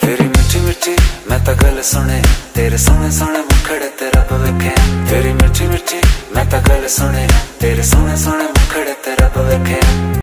ਤੇਰੀ ਮਿੱਠੀ ਮਿੱਠੀ ਮੈਂ ਤਾਂ ਗੱਲ ਸੁਣੇ, ਤੇਰੇ ਸੋਹਣੇ ਸੋਹਣੇ ਮੁਖੜੇ ਤੇ ਰੱਬ ਵੇਖੇ। ਤੇਰੀ ਮਿੱਠੀ ਮਿੱਠੀ ਮੈਂ ਤਾਂ ਗੱਲ ਸੁਣੇ, ਤੇਰੇ ਸੋਹਣੇ ਸੋਹਣੇ ਮੁਖੜੇ ਤੇ ਰੱਬ ਵੇਖੇ।